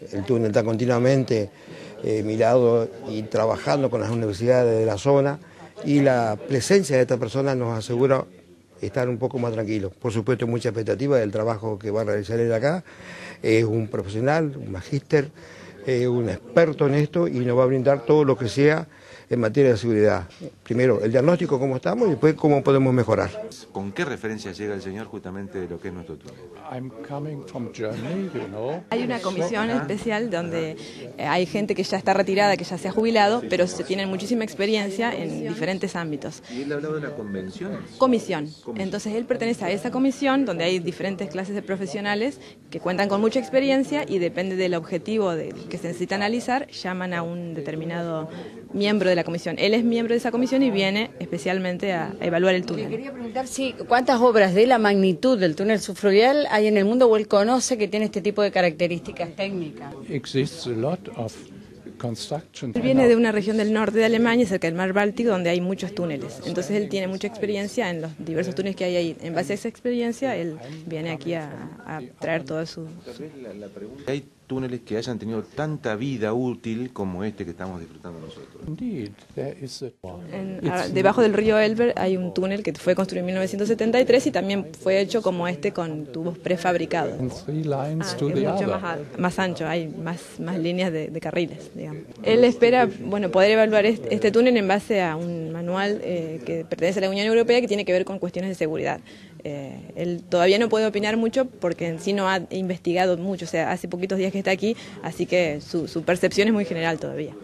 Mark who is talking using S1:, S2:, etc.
S1: El túnel está continuamente eh, mirado y trabajando con las universidades de la zona y la presencia de esta persona nos asegura estar un poco más tranquilos. Por supuesto, mucha expectativa del trabajo que va a realizar él acá. Es un profesional, un magíster, eh, un experto en esto y nos va a brindar todo lo que sea en materia de seguridad. Primero, el diagnóstico, cómo estamos y después cómo podemos mejorar.
S2: ¿Con qué referencia llega el señor justamente de lo que es nuestro túnel?
S3: Hay una comisión especial donde eh, hay gente que ya está retirada, que ya se ha jubilado, pero se tienen muchísima experiencia en diferentes ámbitos.
S2: ¿Y él ha hablado de la convención?
S3: Comisión. Entonces él pertenece a esa comisión donde hay diferentes clases de profesionales que cuentan con mucha experiencia y depende del objetivo que se necesita analizar, llaman a un determinado miembro de la comisión. Él es miembro de esa comisión y viene especialmente a, evaluar el túnel.
S4: Le quería preguntar si cuántas obras de la magnitud del túnel subfluvial hay en el mundo o él conoce que tiene este tipo de características técnicas.
S3: Él viene de una región del norte de Alemania, cerca del mar Báltico, donde hay muchos túneles. Entonces él tiene mucha experiencia en los diversos túneles que hay ahí. En base a esa experiencia, él viene aquí a, traer todo su...
S2: ¿Hay túneles que hayan tenido tanta vida útil como este que estamos disfrutando nosotros?
S3: debajo del río Elber hay un túnel que fue construido en 1973 y también fue hecho como este con tubos prefabricados. Ah, es mucho más, ancho, hay más, más líneas de, carriles. Él espera bueno, poder evaluar este, túnel en base a un manual eh, que pertenece a la Unión Europea que tiene que ver con cuestiones de seguridad. Eh, él todavía no puede opinar mucho porque en sí no ha investigado mucho, o sea, hace poquitos días que está aquí, así que su, su percepción es muy general todavía.